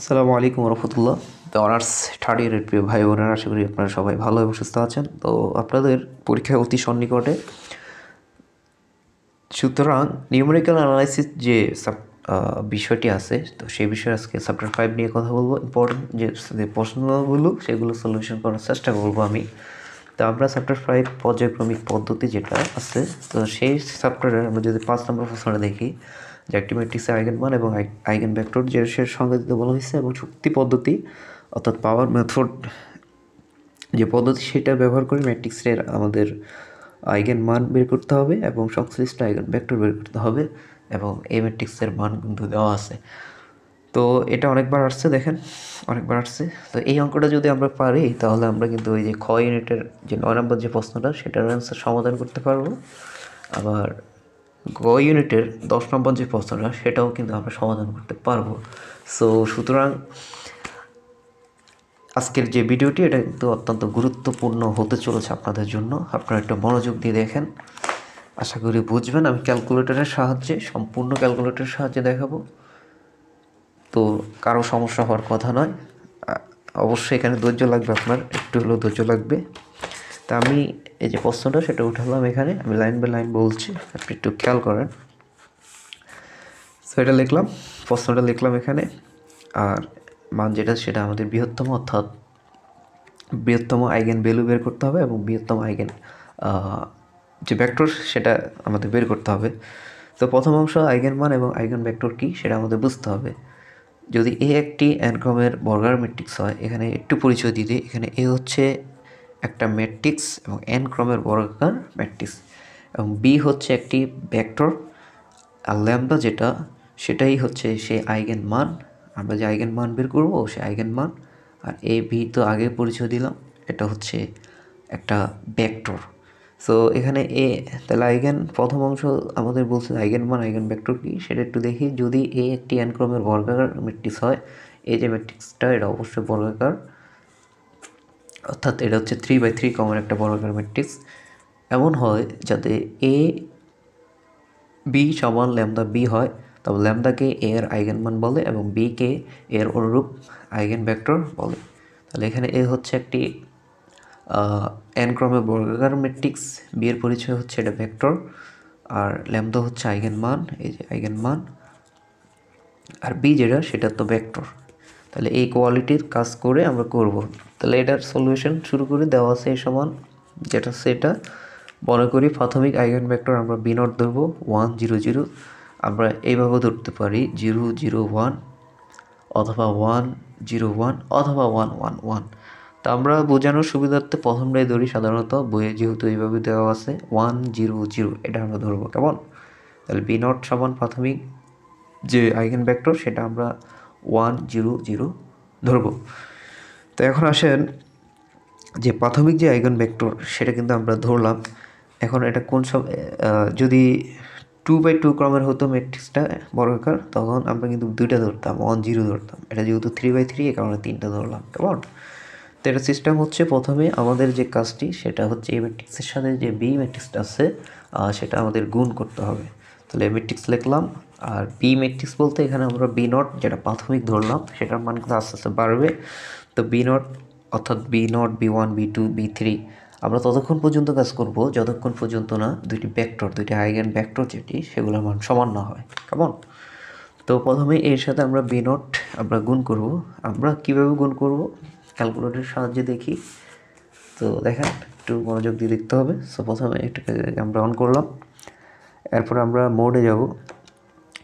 আসসালামু আলাইকুম রহমতুল্লাহ তো অনার্স থার্ড ইয়ারের প্রিয় ভাই বোনেরা, আশা করি আপনারা সবাই ভালো এবং সুস্থ আছেন। তো আপনাদের পরীক্ষায় অতি সন্নিকটে সুতরাং নিউমেরিক্যাল অ্যানালাইসিস যে সাব বিষয়টি আছে, তো সেই বিষয়ে আজকে চ্যাপ্টার ফাইভ নিয়ে কথা বলব। ইম্পর্টেন্ট যে যে প্রশ্নগুলো, সেগুলো সলিউশন করার চেষ্টা করব আমি। তো আমরা চ্যাপ্টার ফাইভ পর্যায়ক্রমিক পদ্ধতি যেটা আছে, তো সেই চ্যাপ্টারে আমরা যদি পাঁচ নম্বর প্রশ্নটা দেখি যে একটি ম্যাট্রিক্সের আইগেন মান এবং আইগেন ভেক্টর যে সে দিতে বলা হয়েছে এবং শক্তি পদ্ধতি অর্থাৎ পাওয়ার মেথড যে পদ্ধতি সেটা ব্যবহার করে ম্যাট্রিক্সের আমাদের আইগেন মান বের করতে হবে এবং সংশ্লিষ্ট আইগেন ভেক্টর বের করতে হবে এবং এই ম্যাট্রিক্সের মান কিন্তু দেওয়া আছে। তো এটা অনেকবার আসছে, দেখেন, অনেকবার আসছে। তো এই অঙ্কটা যদি আমরা পারি, তাহলে আমরা কিন্তু ওই যে খ ইউনিটের যে নয় নম্বর যে প্রশ্নটা, সেটার অ্যান্সার সমাধান করতে পারব। আবার গ ইউনিটের দশ নম্বর যে প্রশ্নটা, সেটাও কিন্তু আমরা সমাধান করতে পারব। সো সুতরাং আজকের যে ভিডিওটি, এটা কিন্তু অত্যন্ত গুরুত্বপূর্ণ হতে চলেছে আপনাদের জন্য। আপনারা একটু মনোযোগ দিয়ে দেখেন। আশা করি বুঝবেন, আমি ক্যালকুলেটরের সাহায্যে, সম্পূর্ণ ক্যালকুলেটরের সাহায্যে দেখাবো। তো, কারও সমস্যা হওয়ার কথা নয়। অবশ্যই এখানে ধৈর্য লাগবে আপনার, একটু হলেও ধৈর্য লাগবে। তা আমি এই যে প্রশ্নটা সেটা উঠালাম এখানে, আমি লাইন বাই লাইন বলছি, আপনি একটু খেয়াল করেন। সো এটা লিখলাম, প্রশ্নটা লিখলাম এখানে, আর মান যেটা, সেটা আমাদের বৃহত্তম, অর্থাৎ বৃহত্তম আইগেন ভ্যালু বের করতে হবে এবং বৃহত্তম আইগেন যে ভেক্টর, সেটা আমাদের বের করতে হবে। তো প্রথম অংশ, আইগেন মান এবং আইগেন ভেক্টর কী, সেটা আমাদের বুঝতে হবে। যদি এ একটি অ্যানক্রমের বর্গার ম্যাট্রিক্স হয়, এখানে একটু পরিচয় দিতে এখানে এ হচ্ছে একটা ম্যাট্রিক্স এবং এন ক্রমের বর্গাকার ম্যাট্রিক্স। এবং বি হচ্ছে একটি ভেক্টর, আর ল্যাম্বা যেটা, সেটাই হচ্ছে সেই আইগেন মান। আমরা যে আইগেন মান বের করব সেই আইগেন মান। আর এ বি তো আগে পরিচয় দিলাম, এটা হচ্ছে একটা ভেক্টর। সো এখানে এ তাহলে আইগেন, প্রথম অংশ আমাদের বলছে আইগেন মান, আইগেন ভেক্টর কি? সেটা একটু দেখি। যদি এ একটি অ্যানক্রমের বর্গাকার ম্যাট্রিক্স হয়, এই যে ম্যাট্রিক্সটা, এটা অবশ্যই বর্গাকার। অর্থাৎ এটা হচ্ছে থ্রি বাই থ্রি কমন একটা বর্গাকার ম্যাট্রিক্স এমন হয় যাতে এ বি সমান ল্যামদা বি হয়, তবে ল্যামদাকে এ এর আইগেন মান বলে এবং বিকে এর অনুরূপ আইগেন ভেক্টর বলে। তাহলে এখানে এ হচ্ছে একটি এন ক্রমে বর্গাকার ম্যাট্রিক্স বি এর পরিচয় হচ্ছে এটা ভেক্টর আর ল্যামদা হচ্ছে আইগেন মান এই যে আইগেন মান আর বি যেটা সেটা তো ভেক্টর তাহলে এই কোয়ালিটির কাজ করে আমরা করব। তাহলে এটার সলিউশন শুরু করে, দেওয়া আছে সমান, যেটা সেটা মনে করি প্রাথমিক আইগেন ভেক্টর আমরা বি নট ধরবো ওয়ান জিরো জিরো আমরা এইভাবে ধরতে পারি জিরো জিরো ওয়ান অথবা ওয়ান জিরো ওয়ান অথবা ওয়ান ওয়ান ওয়ান তা আমরা বোঝানোর সুবিধার্থে প্রথমটাই ধরি, সাধারণত বইয়ে যেহেতু এইভাবে দেওয়া আছে ওয়ান জিরো জিরো এটা আমরা ধরবো, কেমন? তাহলে বি নট সমান প্রাথমিক যে আইগেন ভেক্টর সেটা আমরা ওয়ান জিরো জিরো ধরবো। তো এখন আসেন যে প্রাথমিক যে আইগন ভেক্টর, সেটা কিন্তু আমরা ধরলাম। এখন এটা কোন সব যদি টু বাই টু ক্রমের হতো ম্যাট্রিক্সটা বর্গাকার তখন আমরা কিন্তু দুইটা ধরতাম ওয়ান জিরো ধরতাম। এটা যেহেতু থ্রি বাই থ্রি এ কারণে তিনটা ধরলাম, কেমন? তো এটা সিস্টেম হচ্ছে প্রথমে আমাদের যে কাজটি, সেটা হচ্ছে এই ম্যাট্রিক্সের সাথে যে বি ম্যাট্রিক্সটা আছে সেটা আমাদের গুণ করতে হবে। তাহলে ম্যাট্রিক্স লিখলাম, আর বি ম্যাট্রিক্স বলতে এখানে আমরা বি নট যেটা প্রাথমিক ধরলাম, সেটার মান কিন্তু আস্তে আস্তে বাড়বে। তো বি নট অর্থাৎ b nought b one b two b three আমরা ততক্ষণ পর্যন্ত কাজ করব, যতক্ষণ পর্যন্ত না দুইটি ভেক্টর দুইটি আইগেন ভেক্টর যেটি, সেগুলোর মান সমান না হয়। কেমন? তো প্রথমে এর সাথে আমরা বি নট আমরা গুণ করব। আমরা কীভাবে গুণ করব? ক্যালকুলেটরের সাহায্যে দেখি। তো দেখেন, একটু মনোযোগ দিয়ে দেখতে হবে। সো প্রথমে এটাকে আমরা অন করলাম। এরপরে আমরা মোডে যাব।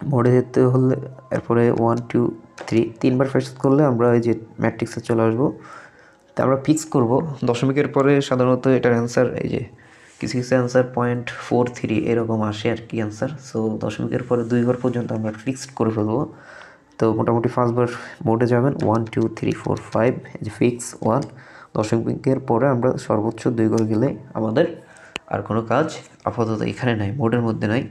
মোডে যেতে হলে, এরপরে ওয়ান টু থ্রি তিনবার ফেস করলে আমরা এই যে ম্যাট্রিক্সে চলে আসব। তা আমরা ফিক্স করব। দশমিকের পরে সাধারণত এটার অ্যান্সার এই যে কিছু কিছু অ্যান্সার পয়েন্ট ফোর থ্রি এরকম আসে আর কি অ্যান্সার সো দশমিকের পরে দুই ঘর পর্যন্ত আমরা ফিক্সড করে ফেলব। তো মোটামুটি ফার্স্টবার মোডে যাবেন। One two three four five যে ফিক্স ওয়ান দশমিকের পরে আমরা সর্বোচ্চ দুই ঘর গেলে আমাদের আর কোনো কাজ আপাতত এখানে নাই মোডের মধ্যে নাই।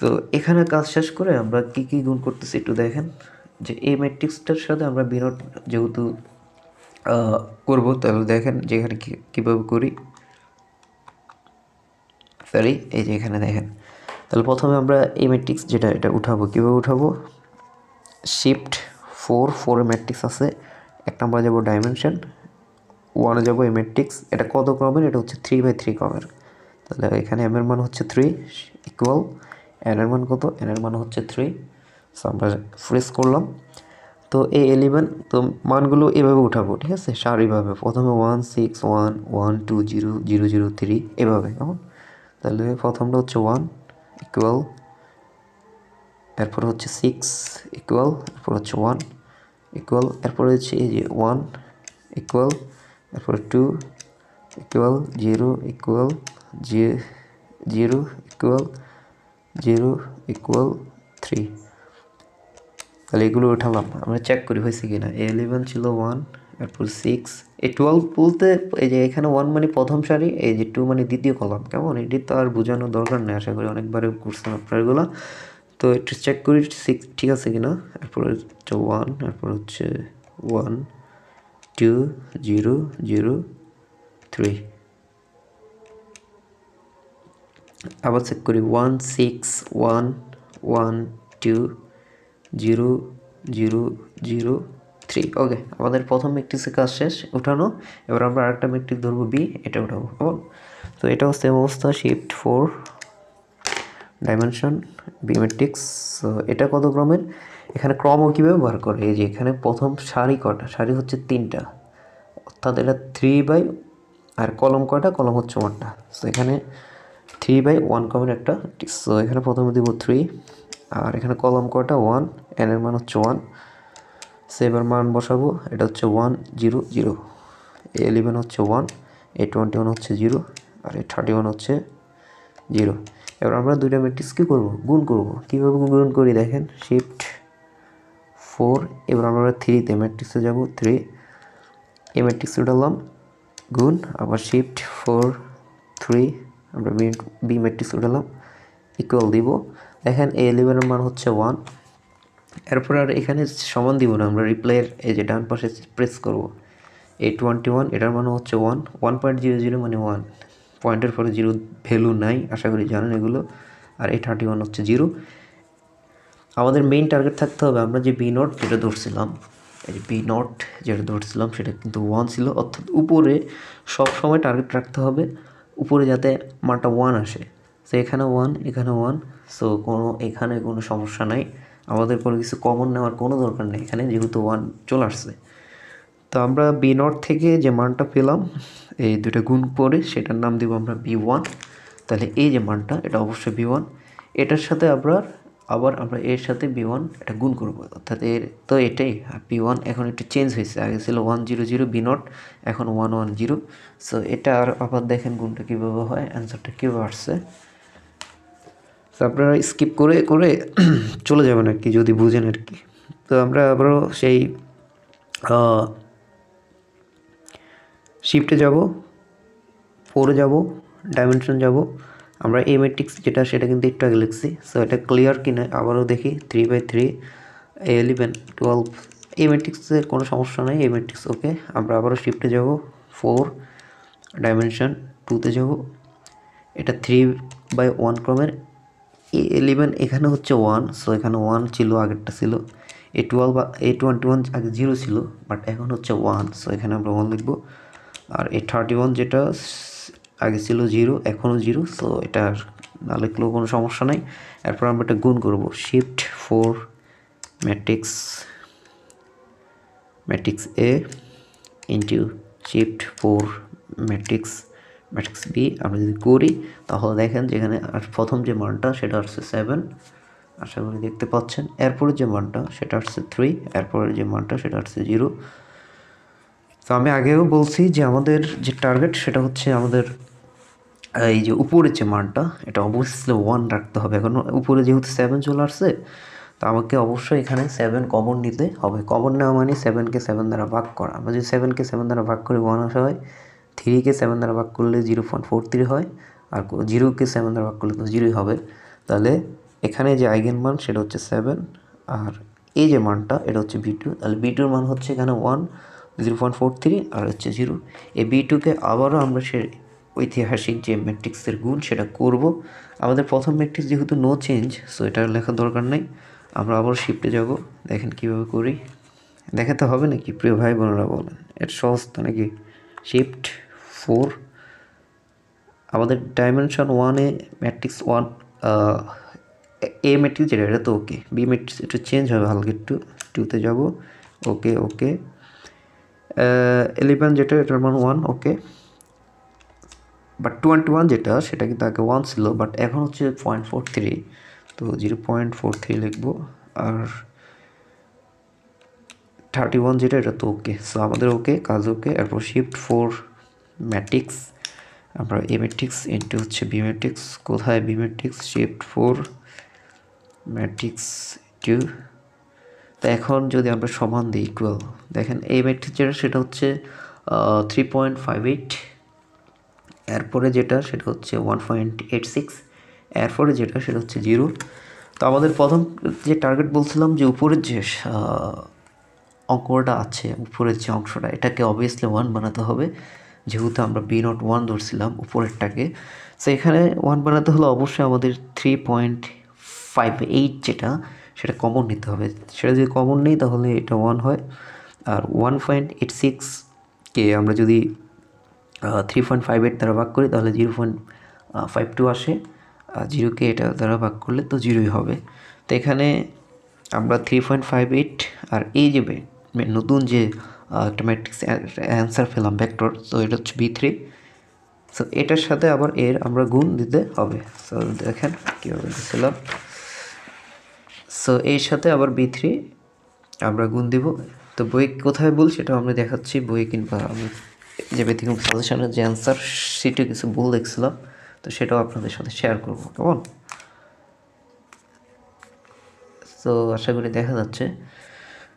তো এখানে কাজ শেষ করে আমরা কী কী গুণ করতেছি একটু দেখেন। যে এই ম্যাট্রিক্সটার সাথে আমরা বিনোট যেহেতু করব, তাহলে দেখেন যে এখানে কীভাবে করি? সরি এই যে এখানে দেখেন। তাহলে প্রথমে আমরা এই ম্যাট্রিক্স যেটা, এটা উঠাবো। কীভাবে উঠাবো? শিফট ফোর ফোর ম্যাট্রিক্স আছে। এক নম্বরে যাব ডাইমেনশন ওয়ানে যাব এই ম্যাট্রিক্স এটা কত ক্রমের এটা হচ্ছে থ্রি বাই থ্রি ক্রমের তাহলে এখানে এম এর মান হচ্ছে থ্রি ইকুয়াল এন এর মান কত? এন এর মান হচ্ছে থ্রি সো আমরা ফ্রেস করলাম। তো এই এলিভেন তো মানগুলো এভাবে উঠাবো, ঠিক আছে? সারিভাবে প্রথমে one six one one two zero zero zero three এভাবে, কেমন? তাহলে প্রথমটা হচ্ছে ওয়ান ইকুয়াল এরপর হচ্ছে সিক্স ইকুয়াল এরপর হচ্ছে ওয়ান ইকুয়াল এরপর হচ্ছে এই যে ওয়ান ইকুয়াল এরপর two equal zero equal zero equal zero equal three তাহলে এগুলো উঠালাম। আমরা চেক করি হয়েছে কি না ইলেভেন ছিল ওয়ান এরপর সিক্স এই টুয়েলভ বলতে এই যে এখানে ওয়ান মানে প্রথম সারি, এই যে টু মানে দ্বিতীয় কলাম কেমন? এটি তো আর বোঝানোর দরকার নেই, আশা করি অনেকবারে করছেন আপনার এগুলো। তো একটু চেক করি সিক্স ঠিক আছে কি না এরপর হচ্ছে ওয়ান এরপর হচ্ছে one two zero zero three আবার চেক করি one six one one two zero zero zero three okay আমাদের প্রথম ম্যাট্রিক্সের কাজ শেষ, উঠানো। এবার আমরা আরেকটা ম্যাট্রিক ধরবো বি এটা উঠাবো। কেমন তো এটাও সেম অবস্থা shift four dimension B matrix এটা কত ক্রমের? এখানে ক্রমও কীভাবে বার করে? এই যে এখানে প্রথম সারি কটা? সারি হচ্ছে তিনটা। অর্থাৎ এটা থ্রি বাই আর কলম কটা কলম হচ্ছে ওয়ানটা সো এখানে থ্রি বাই ওয়ান কমের একটা সো এখানে প্রথমে দিব থ্রি আর এখানে কলম কটা ওয়ান এন এর মান হচ্ছে ওয়ান সেভের মান বসাবো, এটা হচ্ছে one zero zero a eleven হচ্ছে ওয়ান এ টোয়েন্টি ওয়ান হচ্ছে জিরো আর এ থার্টি ওয়ান হচ্ছে জিরো এবার আমরা দুইটা ম্যাট্রিক্স কী করব? গুণ করব। কীভাবে গুণ করি দেখেন? শিফট ফোর এবার আমরা থ্রিতে ম্যাট্রিক্সে যাব থ্রি এ ম্যাট্রিক্স উঠালাম, গুণ, আবার শিফট ফোর থ্রি আমরা বি ম্যাট্রিক্স উঠালাম ইকুয়াল দিব। দেখেন এ ইলেভেনের মান হচ্ছে ওয়ান এরপর আর এখানে সমান দিব না, আমরা রিপ্লাইয়ের এই যে ডান পাশে প্রেস করব। এ টোয়েন্টি ওয়ান এটার মানে হচ্ছে one one point zero zero মানে ওয়ান পয়েন্টের পরে জিরো ভ্যালু নাই, আশা করি জানেন এগুলো। আর এই থার্টি ওয়ান হচ্ছে জিরো আমাদের মেইন টার্গেট থাকতে হবে, আমরা যে বি নোট যেটা ধরছিলাম, এই যে বি নোট যেটা ধরছিলাম, সেটা কিন্তু ওয়ান ছিল। অর্থাৎ উপরে সব সময় টার্গেট রাখতে হবে, উপরে যাতে মানটা ওয়ান আসে। সো এখানে ওয়ান এখানে ওয়ান সো কোনো, এখানে কোনো সমস্যা নাই। আমাদের কোনো কিছু কমন নেওয়ার কোনো দরকার নেই। এখানে যেহেতু ওয়ান চলে আসছে। তো আমরা বি নট থেকে যে মানটা পেলাম, এই দুটো গুণ করে সেটার নাম দিব আমরা বি ওয়ান তাহলে এই যে মানটা, এটা অবশ্যই বি ওয়ান এটার সাথে আমরা, আবার আমরা এর সাথে বি ওয়ান এটা গুণ করব। অর্থাৎ এর, তো এটাই বি ওয়ান এখন একটু চেঞ্জ হয়েছে। আগে ছিল one zero zero b nought এখন ওয়ান ওয়ান জিরো সো এটা আর আবার দেখেন গুণটা কীভাবে হয় অ্যান্সারটা কীভাবে আসছে। তো আপনারা স্কিপ করে করে চলে যাবেন আর কি, যদি বুঝেন আর কি। তো আমরা আবারও সেই শিফটে যাব ফোরে যাব ডাইমেনশন যাব। আমরা এই ম্যাট্রিক্স যেটা, সেটা কিন্তু একটু আগে লিখছি। সো এটা ক্লিয়ার কিনা আবারও দেখি three by three eleven twelve এই ম্যাট্রিক্সের কোনো সমস্যা নেই এই ম্যাট্রিক্স ওকে আমরা আবারও শিফটে যাব ফোর ডাইমেনশন টুতে যাব। এটা থ্রি বাই ওয়ান ক্রমের এ এলিভেন এখানে হচ্ছে ওয়ান সো এখানে ওয়ান ছিল, আগেরটা ছিল। A twelve a twenty one আগে জিরো ছিল বাট এখন হচ্ছে ওয়ান সো এখানে আমরা ওয়ান লিখব। আর এ থার্টি ওয়ান যেটা, আগে ছিল জিরো এখনও জিরো সো এটা না লিখলেও কোনো সমস্যা নাই। এরপর আমরা এটা গুণ করব। Shift four matrix matrix A into shift four matrix matrix B আমরা যদি করি, তাহলে দেখেন যেখানে প্রথম যে মানটা, সেটা আসছে সেভেন আশা করি দেখতে পাচ্ছেন। এরপরের যে মানটা, সেটা আসছে থ্রি এরপরের যে মানটা, সেটা আসছে জিরো তো আমি আগেও বলছি যে আমাদের যে টার্গেট সেটা হচ্ছে আমাদের এই যে উপরের যে মানটা, এটা অবশ্যই ওয়ান রাখতে হবে। এখন উপরে যেহেতু সেভেন চলে আসছে, তো আমাকে অবশ্যই এখানে সেভেন কমন নিতে হবে। কমন নেওয়া মানে সেভেনকে সেভেন দ্বারা ভাগ করা। আমরা যদি সেভেনকে সেভেন দ্বারা ভাগ করে ওয়ান আসা হয় থ্রিকে সেভেন দ্বারা ভাগ করলে জিরো পয়েন্ট ফোর থ্রি হয় আর জিরোকে সেভেন দ্বারা ভাগ করলে তো জিরোই হবে। তাহলে এখানে যে আইগেন মান, সেটা হচ্ছে সেভেন। আর এই যে মানটা, এটা হচ্ছে বি টু। তাহলে বি টুর মান হচ্ছে এখানে one, zero point four three, আর হচ্ছে জিরো। এই বি টুকে আবারও আমরা সে ঐতিহাসিক যে ম্যাট্রিক্সের গুণ, সেটা করব। আমাদের প্রথম ম্যাট্রিক্স যেহেতু নো চেঞ্জ সো এটার লেখার দরকার নেই। আমরা আবার শিফটে যাব। দেখেন কীভাবে করি। দেখাতে হবে নাকি? প্রিয় ভাই বোনেরা বলেন। এটা সহজ তো নাকি? শিফট ফোর আমাদের ডাইমেনশন ওয়ানে ম্যাট্রিক্স ওয়ান এ ম্যাট্রিক্স যেটা, এটা তো ওকে বি ম্যাট্রিক্স একটু চেঞ্জ হবে হালকা একটু টুতে যাব ওকে ওকে ইলেভেন যেটা, এটার মান one okay but twenty one যেটা, সেটা কিন্তু আগে ওয়ান ছিল বাট এখন হচ্ছে পয়েন্ট ফোর থ্রি তো জিরো পয়েন্ট ফোর থ্রি লিখব, আর থার্টি ওয়ান যেটা, এটা তো ওকে সো আমাদের ওকে কাজ ওকে এরপর শিফট ফোর ম্যাট্রিক্স আমরা এ ম্যাট্রিক্স ইন্টু হচ্ছে বি ম্যাট্রিক্স কোথায় B matrix shift four matrix two তো এখন যদি আমরা সমান দিই ইকুয়াল দেখেন এই ম্যাট্রিক্স যেটা, সেটা হচ্ছে থ্রি পয়েন্ট ফাইভ এইট এরপরে যেটা, সেটা হচ্ছে ওয়ান পয়েন্ট এইট সিক্স এরপরে যেটা, সেটা হচ্ছে জিরো তো আমাদের প্রথম যে টার্গেট বলছিলাম যে উপরের যে অঙ্কটা আছে, উপরের যে অংশটা, এটাকে অবভিয়াসলি ওয়ান বানাতে হবে। যেহেতু আমরা বি নট ওয়ান ধরছিলাম উপরেরটাকে সো এখানে ওয়ান বানাতে হলে অবশ্যই আমাদের থ্রি পয়েন্ট ফাইভ এইট যেটা, সেটা কমন নিতে হবে। সেটা যদি কমন নেই, তাহলে এটা ওয়ান হয়। আর ওয়ান পয়েন্ট এইট সিক্সকে আমরা যদি থ্রি পয়েন্ট ফাইভ এইট দ্বারা ভাগ করি, তাহলে জিরো পয়েন্ট ফাইভ টু আসে। আর জিরোকে এটা দ্বারা ভাগ করলে তো জিরোই হবে। তো এখানে আমরা থ্রি পয়েন্ট ফাইভ এইট আর এই যে নতুন যে একটা ম্যাট্রিক্স অ্যান্সার পেলাম ভেক্টর তো এটা হচ্ছে বি থ্রি সো এটার সাথে আবার এর আমরা গুণ দিতে হবে। সো দেখেন কীভাবে দিয়েছিলাম সো এর সাথে আবার বি থ্রি আমরা গুণ দিব। তো বই কোথায় ভুল সেটাও আমরা দেখাচ্ছি। বই কিংবা আমি যে ব্যতিক্রম সাজেশনের যে অ্যান্সার সেটা কিছু ভুল দেখছিলাম, তো সেটাও আপনাদের সাথে শেয়ার করব। কেমন? সো আশা করি দেখা যাচ্ছে।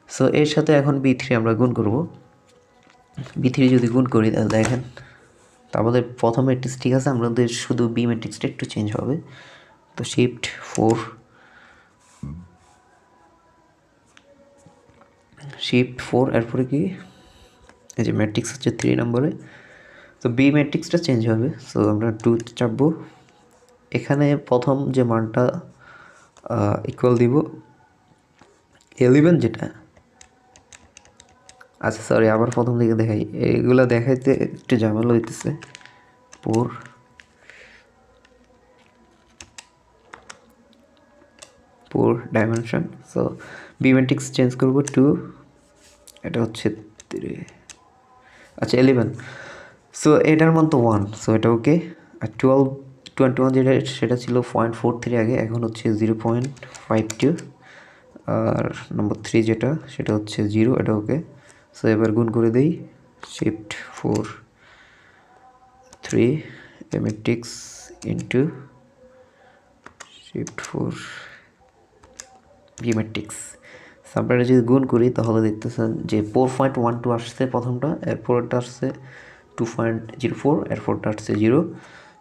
সো এর সাথে এখন বি থ্রি আমরা গুণ করব। বি থ্রি যদি গুণ করি, তাহলে দেখেন আমাদের প্রথম ম্যাট্রিক্স ঠিক আছে, আমাদের শুধু বি ম্যাট্রিক্সটা একটু চেঞ্জ হবে। তো শিফট ফোর শিফট ফোর এরপরে কি? এই যে ম্যাট্রিক্স হচ্ছে থ্রি নম্বরে। তো বি ম্যাট্রিক্সটা চেঞ্জ হবে। সো আমরা টু চাপবো। এখানে প্রথম যে মানটা ইকুয়াল দিব এলিভেন যেটা আচ্ছা সরি আবার প্রথম দিকে দেখাই। এগুলো দেখাইতে একটু ঝামেলা হইতেছে। Four four dimension so B matrix change করব টু এটা হচ্ছে আচ্ছা এলেভেন সো এটার মান তো ওয়ান সো এটা ওকে আর টুয়েলভ টোয়েন্টি ওয়ান যেটা, সেটা ছিল পয়েন্ট ফোর থ্রি আগে, এখন হচ্ছে জিরো পয়েন্ট ফাইভ টু আর নম্বর থ্রি যেটা, সেটা হচ্ছে জিরো এটা ওকে সো এবার গুণ করে দিই shift four three A matrix into shift four B matrix আমরা যদি গুণ করি, তাহলে দেখতেছেন যে ফোর পয়েন্ট ওয়ান টু আসছে প্রথমটা, এরপরটা আসছে টু পয়েন্ট জিরো ফোর এরপরটা আসছে জিরো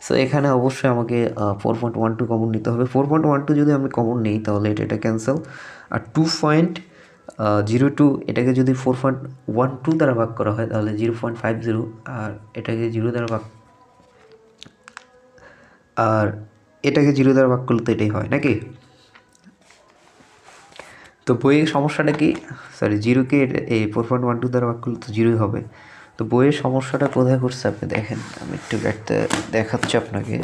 সো এখানে অবশ্যই আমাকে four point one two common নিতে হবে। ফোর পয়েন্ট ওয়ান টু যদি আমি কমন নিই, তাহলে এটা এটা ক্যান্সেল আর টু পয়েন্ট জিরো টু এটাকে যদি ফোর পয়েন্ট ওয়ান টু দ্বারা ভাগ করা হয়, তাহলে জিরো পয়েন্ট ফাইভ জিরো আর এটাকে জিরো দ্বারা ভাগ আর এটাকে জিরো দ্বারা ভাগ করলে তো এটাই হয়, নাকি? তো বইয়ের সমস্যাটা কি? সরি জিরোকে এই ফোর পয়েন্ট ওয়ান টু দ্বারা ভাগ করলে তো জিরোই হবে। তো বইয়ের সমস্যাটা কোথায় করছে আপনি দেখেন, আমি একটু একটা দেখাচ্ছি আপনাকে।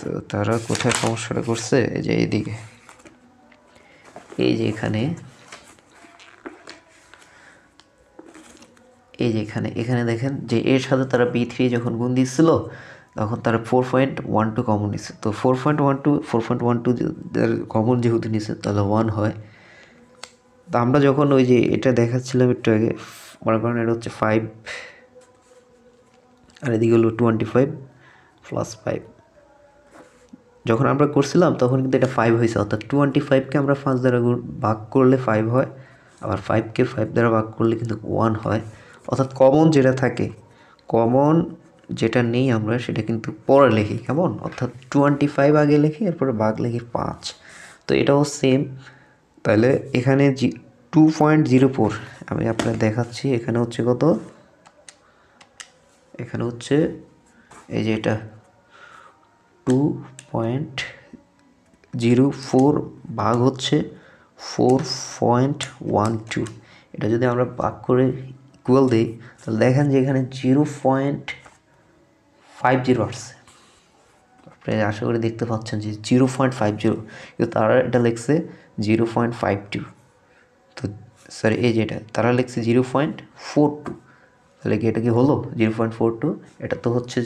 তো তারা কোথায় সমস্যাটা করছে এই যে এইদিকে। এই যে এখানে, এই যে এখানে এখানে দেখেন যে এর সাথে তারা বি থ্রি যখন গুণ দিচ্ছিল, তখন তারা four point one two common নিচ্ছে। তো four point one two four point one two common যেহেতু নিচ্ছে, তাহলে ওয়ান হয়। তো আমরা যখন ওই যে এটা দেখাচ্ছিলাম একটু আগে, মনে করেন এটা হচ্ছে ফাইভ আর এদিকে হলো টোয়েন্টি ফাইভ প্লাস ফাইভ যখন আমরা করছিলাম, তখন কিন্তু এটা ফাইভ হয়েছে। অর্থাৎ টোয়েন্টি ফাইভকে আমরা পাঁচ দ্বারা ভাগ করলে ফাইভ হয়। আবার ফাইভকে ফাইভ দ্বারা ভাগ করলে কিন্তু ওয়ান হয়। অর্থাৎ কমন যেটা থাকে কমন যেটা নেই আমরা, সেটা কিন্তু পরে লিখি, কেমন? অর্থাৎ টোয়েন্টি ফাইভ আগে লিখি, এরপরে ভাগ লিখি পাঁচ। তো এটাও সেম তাহলে এখানে g two point zero four আমি আপনার দেখাচ্ছি, এখানে হচ্ছে কত? এখানে হচ্ছে, এই যে এটা টু পয়েন্ট জিরো ফোর ভাগ হচ্ছে ফোর পয়েন্ট ওয়ান টু এটা যদি আমরা ভাগ করে ইকুয়াল দিই, তাহলে দেখেন যে এখানে জিরো পয়েন্ট ফাইভ জিরো আসছে। আপনি আশা করি দেখতে পাচ্ছেন যে জিরো পয়েন্ট ফাইভ জিরো কিন্তু তারা এটা লিখছে জিরো পয়েন্ট ফাইভ টু তো সরি এই যেটা তারা লিখছে জিরো পয়েন্ট ফোর টু তাহলে কি এটা কি হলো? জিরো পয়েন্ট ফোর টু এটা তো হচ্ছে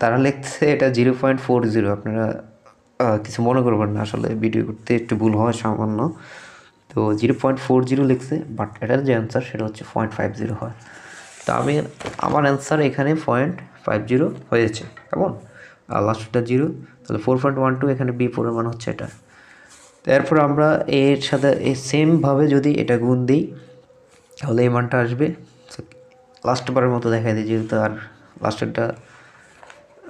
তারা লিখছে এটা জিরো পয়েন্ট ফোর জিরো আপনারা কিছু মনে করবেন না, আসলে ভিডিও করতে একটু ভুল হয় সামান্য। তো জিরো পয়েন্ট ফোর জিরো লিখছে বাট এটার যে অ্যান্সার সেটা হচ্ছে পয়েন্ট ফাইভ জিরো হয়। তো আমি, আমার অ্যান্সার এখানে পয়েন্ট ফাইভ জিরো হয়েছে, কেমন? আর লাস্টটা জিরো তাহলে ফোর পয়েন্ট ওয়ান টু এখানে বি ফোরের মান হচ্ছে এটা। তারপর আমরা এর সাথে এই সেমভাবে যদি এটা গুণ দিই, তাহলে এই মানটা আসবে। লাস্ট বারের মতো দেখাই দিই, যেহেতু আর লাস্টেরটা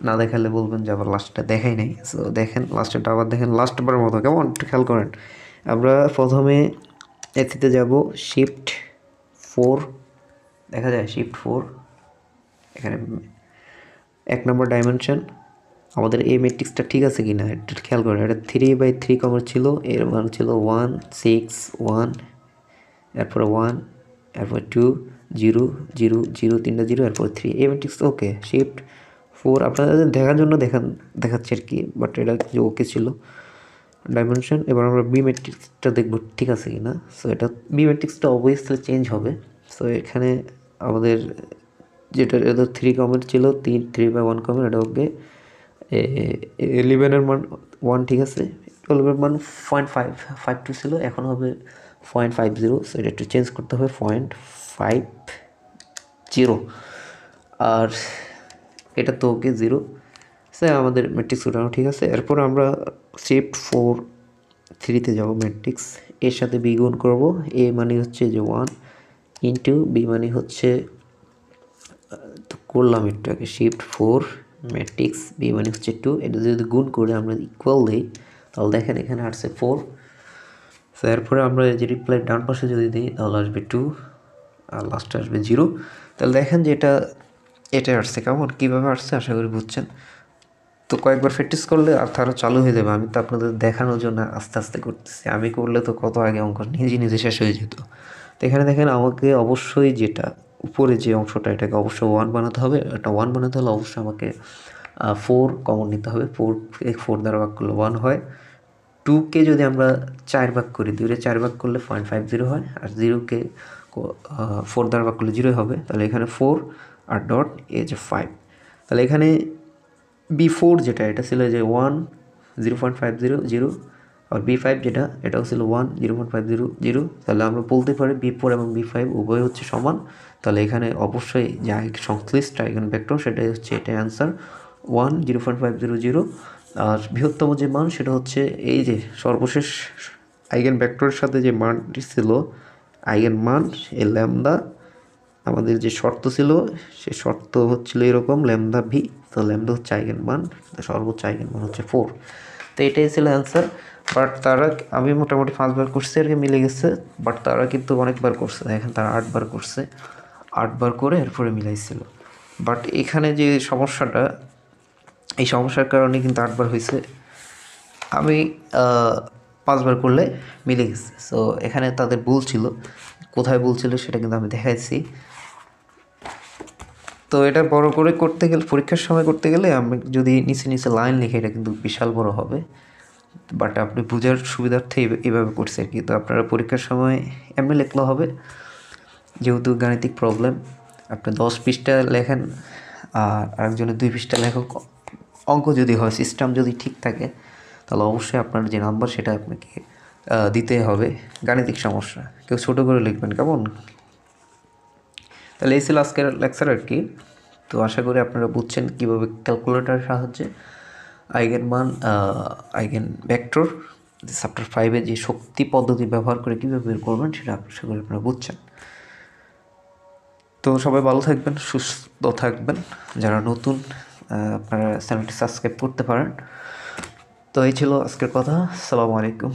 না দেখালে বলবেন যে আবার লাস্টটা দেখাই নাই। সো দেখেন লাস্টেরটা আবার দেখেন লাস্ট বারের মতো। কেমন? একটু খেয়াল করেন। আমরা প্রথমে এথিতে যাব শিফট ফোর দেখা যায় শিফট ফোর এখানে এক নম্বর ডাইমেনশন আমাদের এই ম্যাট্রিক্সটা ঠিক আছে কি না একটু খেয়াল করেন। এটা থ্রি বাই থ্রি কমার ছিল, এর মান ছিল ওয়ান সিক্স ওয়ান এরপরে ওয়ান এরপর টু জিরো জিরো জিরো তিনটা জিরো এরপর থ্রি এই ম্যাট্রিক্স ওকে শিফট ফোর আপনাদের দেখার জন্য দেখান, দেখাচ্ছে আর কি বাট এটা যে ওকে ছিল। ডাইমেনশন এবার আমরা বি ম্যাট্রিক্সটা দেখব ঠিক আছে কি না সো এটা বি ম্যাট্রিক্সটা অবভিয়াসলি চেঞ্জ হবে। সো এখানে আমাদের যেটা, এটা থ্রি কমেন্ট ছিল, তিন থ্রি বাই ওয়ান কমেন্ট এটা ওকে ইলেভেনের মান ওয়ান ঠিক আছে। টুয়েলভের মান পয়েন্ট ফাইভ ফাইভ টু ছিল, এখন হবে পয়েন্ট ফাইভ জিরো সো এটা একটু চেঞ্জ করতে হবে পয়েন্ট ফাইভ জিরো আর এটা তো ওকে জিরো সে আমাদের ম্যাট্রিক্স ওঠানো ঠিক আছে? এরপর আমরা শিফট ফোর থ্রিতে যাব ম্যাট্রিক্স এর সাথে বি গুণ করব। এ মানে হচ্ছে যে ওয়ান ইন্টু বি মানে হচ্ছে তো করলাম একটু আগে। শিফট ফোর ম্যাট্রিক্স বি মানে হচ্ছে টু এটা যদি গুণ করে আমরা ইকুয়াল দিই, তাহলে দেখেন এখানে আসছে ফোর তো এরপরে আমরা যে রিপ্লাই ডান পাশে যদি দিই, তাহলে আসবে টু আর লাস্টে আসবে জিরো তাহলে দেখেন যে এটা এটা আসছে কেমন? কীভাবে আসছে? আশা করি বুঝছেন। তো কয়েকবার প্র্যাকটিস করলে আর তারা চালু হয়ে যাবে। আমি তো আপনাদের দেখানোর জন্য আস্তে আস্তে করতেছি। আমি করলে তো কত আগে অঙ্ক নিজে নিজে শেষ হয়ে যেত। তো এখানে দেখেন, আমাকে অবশ্যই যেটা উপরে যে অংশটা, এটাকে অবশ্যই ওয়ান বানাতে হবে। এটা ওয়ান বানাতে হলে অবশ্যই আমাকে ফোর কমন নিতে হবে। ফোর ফোর দ্বারা ভাগ করলে ওয়ান হয়। টুকে যদি আমরা চার ভাগ করি দুইটা চার ভাগ করলে পয়েন্ট ফাইভ জিরো হয়। আর জিরোকে ফোর দ্বারা ভাগ করলে জিরোই হবে। তাহলে এখানে ফোর আর ডট এ ফাইভ তাহলে এখানে বি ফোর যেটা, এটা ছিল যে one zero point five zero zero আর বি ফাইভ যেটা, এটাও ছিল one zero point five zero zero তাহলে আমরা বলতে পারি বি ফোর এবং বি ফাইভ উভয় হচ্ছে সমান। তাহলে এখানে অবশ্যই যা সংশ্লিষ্ট আইগন ভেক্টর, সেটাই হচ্ছে এটাই answer one zero point five zero zero আর বৃহত্তম যে মান, সেটা হচ্ছে এই যে সর্বশেষ আইগেন ভেক্টরের সাথে যে মানটি ছিল, আইগেন মান, এই ল্যামদা আমাদের যে শর্ত ছিল, সে শর্ত হচ্ছিল এরকম ল্যামদা ভি। তো ল্যামদা হচ্ছে আইগেন মান সর্বোচ্চ আইগেন মান হচ্ছে ফোর। তো এটাই ছিল অ্যান্সার, বাট তারা আমি মোটামুটি পাঁচবার করছি আর কি, মিলে গেছে। বাট তারা কিন্তু অনেকবার করছে, দেখেন তারা আটবার করছে। আটবার করে এরপরে মিলাইছিল। বাট এখানে যে সমস্যাটা, এই সমস্যার কারণে কিন্তু আটবার হয়েছে। আমি পাঁচবার করলে মিলে গেছে। সো এখানে তাদের ভুল ছিল। কোথায় ভুল ছিল সেটা কিন্তু আমি দেখাইছি। তো এটা বড় করে করতে গেলে, পরীক্ষার সময় করতে গেলে আমি যদি নিচে নিচে লাইন লিখে, এটা কিন্তু বিশাল বড় হবে। বাট আপনি বোঝার সুবিধার্থে এভাবে করছে আর কি। তো আপনারা পরীক্ষার সময় এমনি লিখলে হবে। যেহেতু গাণিতিক প্রবলেম আপনি দশ পৃষ্ঠা লেখেন, আর আরেকজনের দুই পৃষ্ঠা লেখক, অঙ্ক যদি হয় সিস্টেম যদি ঠিক থাকে, তাহলে অবশ্যই আপনার যে নাম্বার সেটা আপনাকে দিতে হবে। গাণিতিক সমস্যা। কেউ ছোটো করে লিখবেন, কেমন? তাহলে এই ছিল আজকের লেকচার আর কি। তো আশা করি আপনারা বুঝছেন কীভাবে ক্যালকুলেটারের সাহায্যে আইগেন মান আইগেন ভেক্টর চ্যাপ্টার ফাইভে যে শক্তি পদ্ধতি ব্যবহার করে কীভাবে বের করবেন সেটা আশা করি আপনারা বুঝছেন। তো সবাই ভালো থাকবেন, সুস্থ থাকবেন। যারা নতুন আপনারা চ্যানেলটি সাবস্ক্রাইব করতে পারেন। তো এই ছিল আজকের কথা। আসসালামু আলাইকুম।